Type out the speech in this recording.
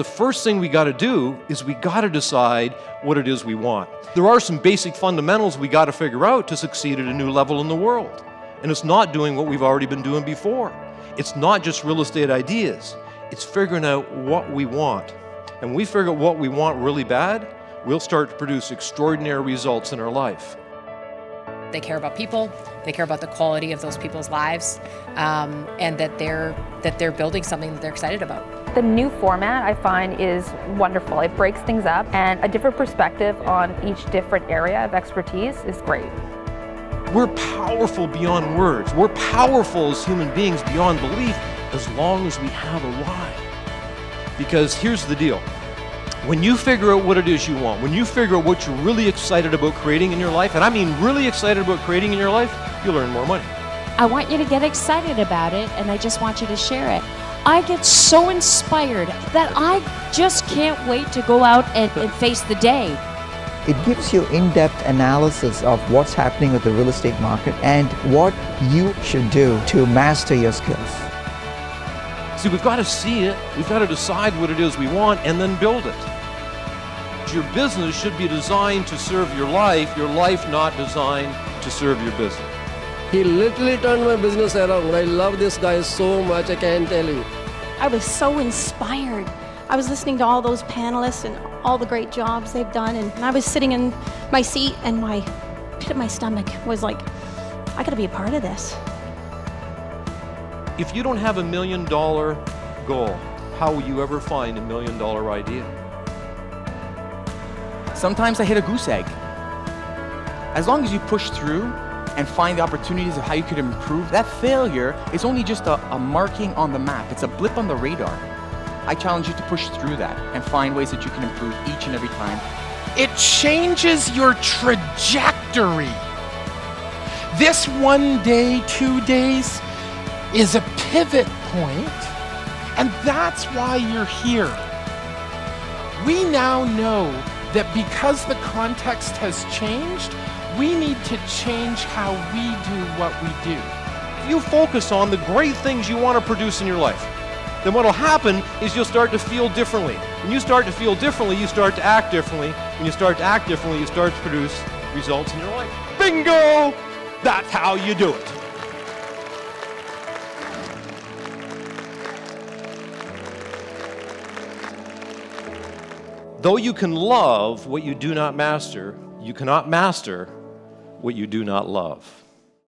The first thing we got to do is we got to decide what it is we want. There are some basic fundamentals we got to figure out to succeed at a new level in the world. And it's not doing what we've already been doing before. It's not just real estate ideas, it's figuring out what we want. And when we figure out what we want really bad, we'll start to produce extraordinary results in our life. They care about people. They care about the quality of those people's lives, um, and that they're that they're building something that they're excited about. The new format I find is wonderful. It breaks things up, and a different perspective on each different area of expertise is great. We're powerful beyond words. We're powerful as human beings beyond belief as long as we have a why. Because here's the deal when you figure out what it is you want, when you figure out what you're really excited about creating in your life, and I mean really excited about creating in your life, you'll earn more money. I want you to get excited about it, and I just want you to share it. I get so inspired that I just can't wait to go out and, and face the day. It gives you in-depth analysis of what's happening with the real estate market and what you should do to master your skills. See, we've got to see it, we've got to decide what it is we want, and then build it. Your business should be designed to serve your life, your life not designed to serve your business. He literally turned my business around. I love this guy so much, I can't tell you. I was so inspired. I was listening to all those panelists and all the great jobs they've done, and I was sitting in my seat, and my pit of my stomach was like, I gotta be a part of this. If you don't have a million dollar goal, how will you ever find a million dollar idea? Sometimes I hit a goose egg. As long as you push through and find the opportunities of how you could improve, that failure is only just a, a marking on the map. It's a blip on the radar. I challenge you to push through that and find ways that you can improve each and every time. It changes your trajectory. This one day, two days, is a pivot point, and that's why you're here. We now know that because the context has changed, we need to change how we do what we do. If you focus on the great things you want to produce in your life, then what will happen is you'll start to feel differently. When you start to feel differently, you start to act differently. When you start to act differently, you start to produce results in your life. Bingo! That's how you do it. Though you can love what you do not master, you cannot master what you do not love.